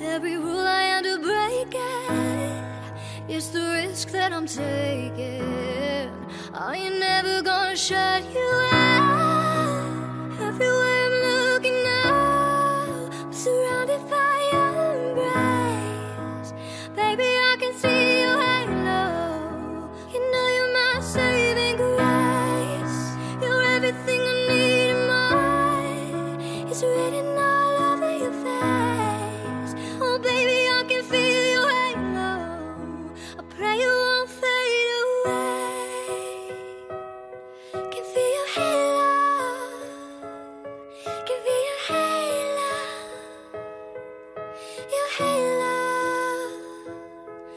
Every rule I am to break it. It's the risk that I'm taking. I ain't never gonna shut you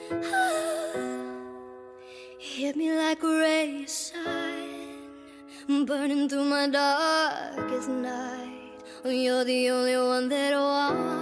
Hit me like a ray of sun, burning through my darkest night. You're the only one that I